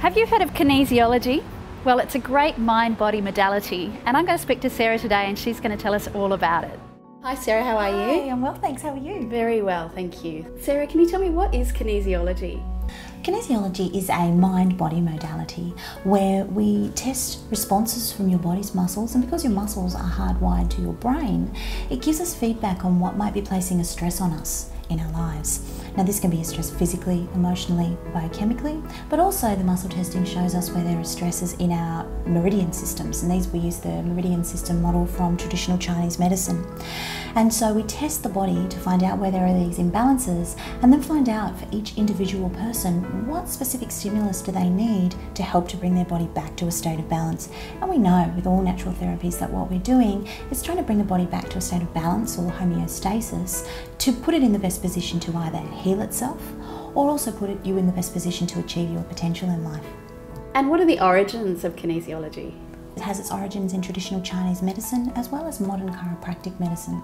Have you heard of kinesiology? Well, it's a great mind body modality, and I'm going to speak to Sarah today, and she's going to tell us all about it. Hi, Sarah, how are you? Hi, I'm well, thanks. How are you? Very well, thank you. Sarah, can you tell me what is kinesiology? Kinesiology is a mind body modality where we test responses from your body's muscles, and because your muscles are hardwired to your brain, it gives us feedback on what might be placing a stress on us in our lives. Now, this can be a stress physically, emotionally, biochemically, but also the muscle testing shows us where there are stresses in our meridian systems, and these we use the meridian system model from traditional Chinese medicine. And so we test the body to find out where there are these imbalances and then find out for each individual person what specific stimulus do they need to help to bring their body back to a state of balance. And we know with all natural therapies that what we're doing is trying to bring the body back to a state of balance or homeostasis to put it in the best position to either heal itself or also put you in the best position to achieve your potential in life. And what are the origins of kinesiology? It has its origins in traditional Chinese medicine as well as modern chiropractic medicine.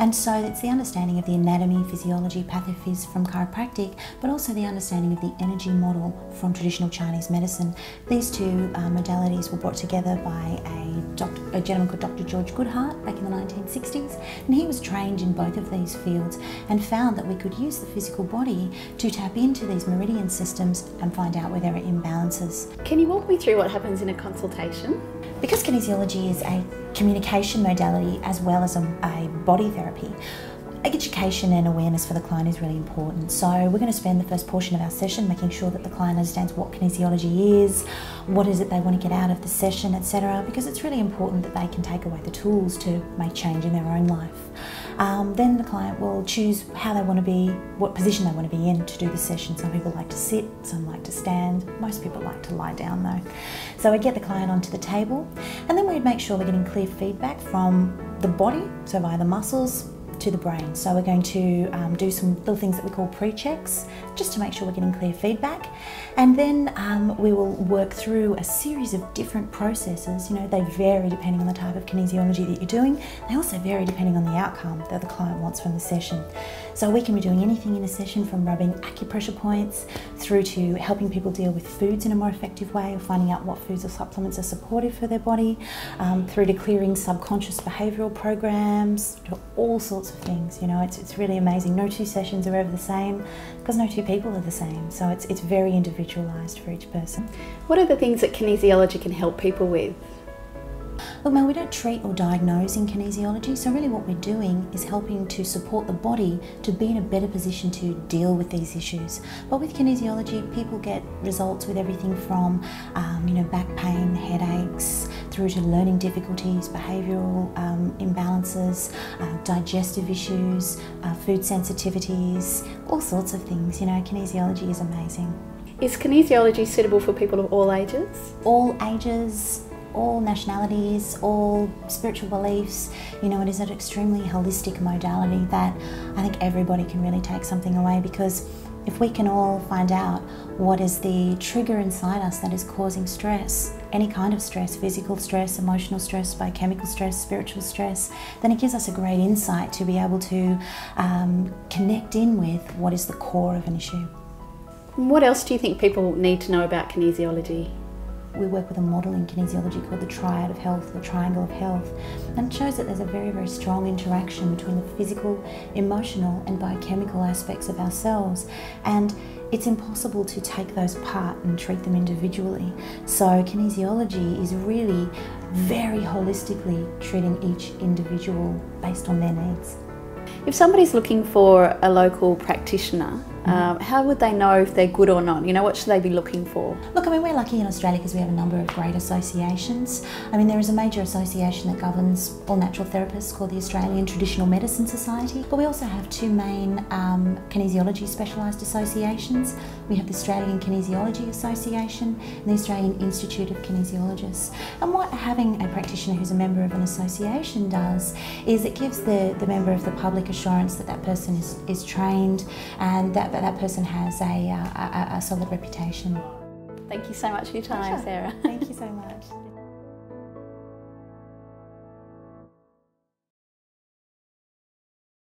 And so it's the understanding of the anatomy, physiology, pathophys from chiropractic, but also the understanding of the energy model from traditional Chinese medicine. These two uh, modalities were brought together by a, doctor, a gentleman called Dr. George Goodheart back in the 1960s. And he was trained in both of these fields and found that we could use the physical body to tap into these meridian systems and find out where there are imbalances. Can you walk me through what happens in a consultation? Because kinesiology is a communication modality as well as a, a body therapy, education and awareness for the client is really important. So we're going to spend the first portion of our session making sure that the client understands what kinesiology is, what is it they want to get out of the session, etc. Because it's really important that they can take away the tools to make change in their own life. Um, then the client will choose how they want to be, what position they want to be in to do the session. Some people like to sit, some like to stand, most people like to lie down though. So we get the client onto the table and then we'd make sure we're getting clear feedback from the body, so via the muscles, to the brain. So we're going to um, do some little things that we call pre-checks, just to make sure we're getting clear feedback. And then um, we will work through a series of different processes. You know, they vary depending on the type of kinesiology that you're doing. They also vary depending on the outcome that the client wants from the session. So we can be doing anything in a session from rubbing acupressure points through to helping people deal with foods in a more effective way or finding out what foods or supplements are supportive for their body, um, through to clearing subconscious behavioural programs, to all sorts of things. You know, it's, it's really amazing. No two sessions are ever the same because no two people are the same. So it's, it's very individualised for each person. What are the things that kinesiology can help people with? Look, Mel, we don't treat or diagnose in kinesiology, so really what we're doing is helping to support the body to be in a better position to deal with these issues. But with kinesiology, people get results with everything from, um, you know, back pain, headaches, through to learning difficulties, behavioural um, imbalances, uh, digestive issues, uh, food sensitivities, all sorts of things. You know, kinesiology is amazing. Is kinesiology suitable for people of all ages? All ages, all nationalities, all spiritual beliefs. You know, it is an extremely holistic modality that I think everybody can really take something away because if we can all find out what is the trigger inside us that is causing stress, any kind of stress, physical stress, emotional stress, biochemical stress, spiritual stress, then it gives us a great insight to be able to um, connect in with what is the core of an issue. What else do you think people need to know about kinesiology? We work with a model in kinesiology called the triad of health, the triangle of health, and it shows that there's a very, very strong interaction between the physical, emotional, and biochemical aspects of ourselves. And it's impossible to take those apart and treat them individually. So, kinesiology is really very holistically treating each individual based on their needs. If somebody's looking for a local practitioner, um, how would they know if they're good or not? You know, what should they be looking for? Look, I mean, we're lucky in Australia because we have a number of great associations. I mean, there is a major association that governs all natural therapists called the Australian Traditional Medicine Society, but we also have two main um, kinesiology specialised associations. We have the Australian Kinesiology Association and the Australian Institute of Kinesiologists. And what having a practitioner who's a member of an association does is it gives the, the member of the public assurance that that person is, is trained and that that that person has a, uh, a, a solid reputation. Thank you so much for your time, Sarah. Thank you so much.